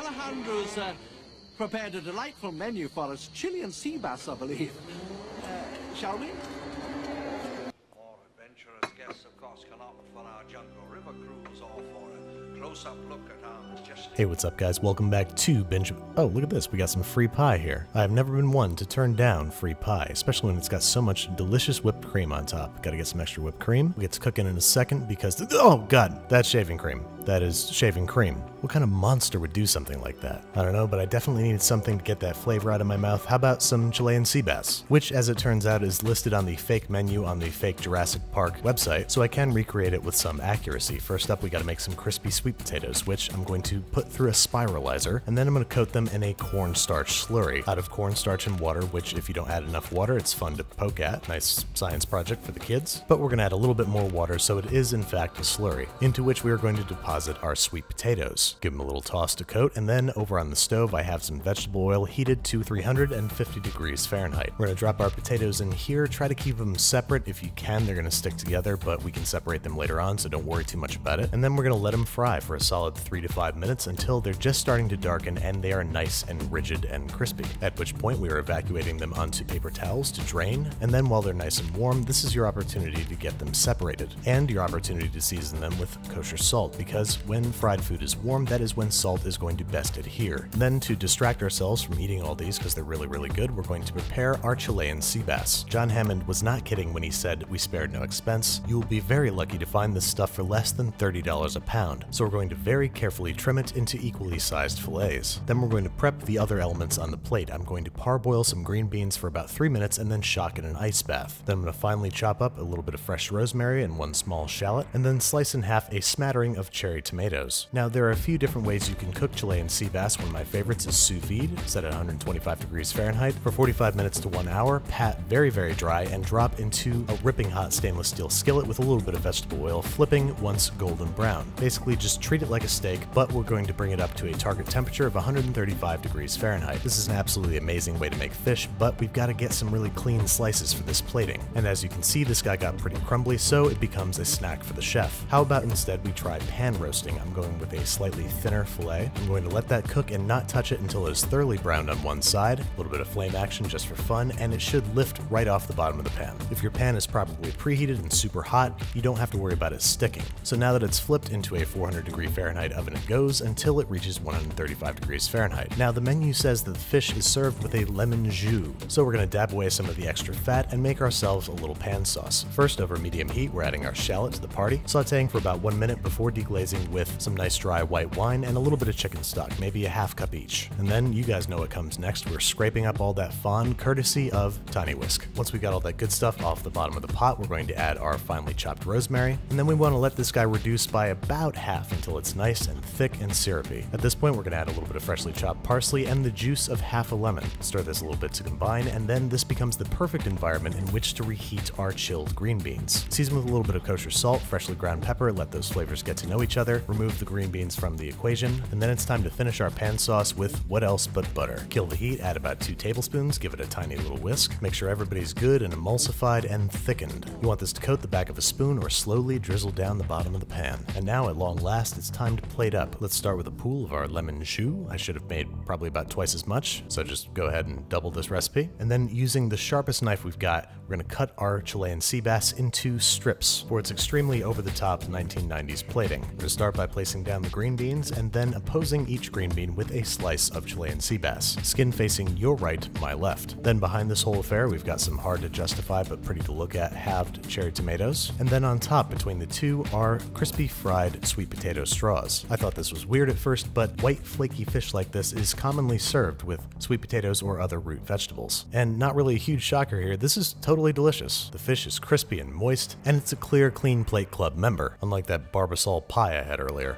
Alejandro's uh, prepared a delightful menu for us. Chilean sea bass, I believe. Uh, shall we? Our adventurous guests, of course, can opt for our Jungle River cruise or for a close-up look at our majestic... Hey, what's up, guys? Welcome back to Binge. Oh, look at this. We got some free pie here. I've never been one to turn down free pie, especially when it's got so much delicious whipped cream on top. Gotta get some extra whipped cream. We get to cooking in a second because. Oh, God, that's shaving cream. That is shaving cream. What kind of monster would do something like that? I don't know, but I definitely needed something to get that flavor out of my mouth. How about some Chilean sea bass? Which, as it turns out, is listed on the fake menu on the fake Jurassic Park website, so I can recreate it with some accuracy. First up, we gotta make some crispy sweet potatoes, which I'm going to put through a spiralizer, and then I'm gonna coat them in a cornstarch slurry out of cornstarch and water, which if you don't add enough water, it's fun to poke at. Nice science project for the kids. But we're gonna add a little bit more water, so it is in fact a slurry, into which we are going to deposit our sweet potatoes. Give them a little toss to coat, and then over on the stove I have some vegetable oil heated to 350 degrees Fahrenheit. We're gonna drop our potatoes in here, try to keep them separate. If you can, they're gonna stick together, but we can separate them later on, so don't worry too much about it. And then we're gonna let them fry for a solid three to five minutes until they're just starting to darken and they are nice and rigid and crispy. At which point we are evacuating them onto paper towels to drain, and then while they're nice and warm, this is your opportunity to get them separated, and your opportunity to season them with kosher salt, because when fried food is warm, that is when salt is going to best adhere. Then to distract ourselves from eating all these because they're really, really good, we're going to prepare our Chilean sea bass. John Hammond was not kidding when he said we spared no expense. You will be very lucky to find this stuff for less than $30 a pound, so we're going to very carefully trim it into equally sized fillets. Then we're going to prep the other elements on the plate. I'm going to parboil some green beans for about 3 minutes and then shock in an ice bath. Then I'm going to finally chop up a little bit of fresh rosemary and one small shallot, and then slice in half a smattering of cherry tomatoes. Now there are a few different ways you can cook Chilean sea bass. One of my favorites is sous vide, set at 125 degrees Fahrenheit for 45 minutes to 1 hour, pat very very dry, and drop into a ripping hot stainless steel skillet with a little bit of vegetable oil, flipping once golden brown. Basically just treat it like a steak, but we're going to bring it up to a target temperature of 135 degrees Fahrenheit. This is an absolutely amazing way to make fish, but we've got to get some really clean slices for this plating. And as you can see, this guy got pretty crumbly, so it becomes a snack for the chef. How about instead we try pan roasting? I'm going with a slightly thinner fillet. I'm going to let that cook and not touch it until it is thoroughly browned on one side, a little bit of flame action just for fun, and it should lift right off the bottom of the pan. If your pan is properly preheated and super hot, you don't have to worry about it sticking. So now that it's flipped into a 400 degree Fahrenheit oven it goes until it reaches 135 degrees Fahrenheit. Now the menu says that the fish is served with a lemon jus, so we're going to dab away some of the extra fat and make ourselves a little pan sauce. First over medium heat we're adding our shallot to the party, sauteing for about one minute before deglazing with some nice dry white wine and a little bit of chicken stock, maybe a half cup each. And then you guys know what comes next. We're scraping up all that fond courtesy of Tiny Whisk. Once we got all that good stuff off the bottom of the pot, we're going to add our finely chopped rosemary, and then we want to let this guy reduce by about half until it's nice and thick and syrupy. At this point, we're going to add a little bit of freshly chopped parsley and the juice of half a lemon. Stir this a little bit to combine, and then this becomes the perfect environment in which to reheat our chilled green beans. Season with a little bit of kosher salt, freshly ground pepper, let those flavors get to know each other, remove the green beans from the equation, and then it's time to finish our pan sauce with what else but butter. Kill the heat, add about two tablespoons, give it a tiny little whisk, make sure everybody's good and emulsified and thickened. You want this to coat the back of a spoon or slowly drizzle down the bottom of the pan. And now at long last, it's time to plate up. Let's start with a pool of our lemon jus. I should have made probably about twice as much, so just go ahead and double this recipe. And then using the sharpest knife we've got, we're gonna cut our Chilean sea bass into strips for its extremely over-the-top 1990s plating. Start by placing down the green beans and then opposing each green bean with a slice of Chilean sea bass. Skin facing your right, my left. Then behind this whole affair, we've got some hard to justify but pretty to look at halved cherry tomatoes. And then on top between the two are crispy fried sweet potato straws. I thought this was weird at first, but white flaky fish like this is commonly served with sweet potatoes or other root vegetables. And not really a huge shocker here, this is totally delicious. The fish is crispy and moist, and it's a clear clean plate club member, unlike that barbasol pie I had earlier.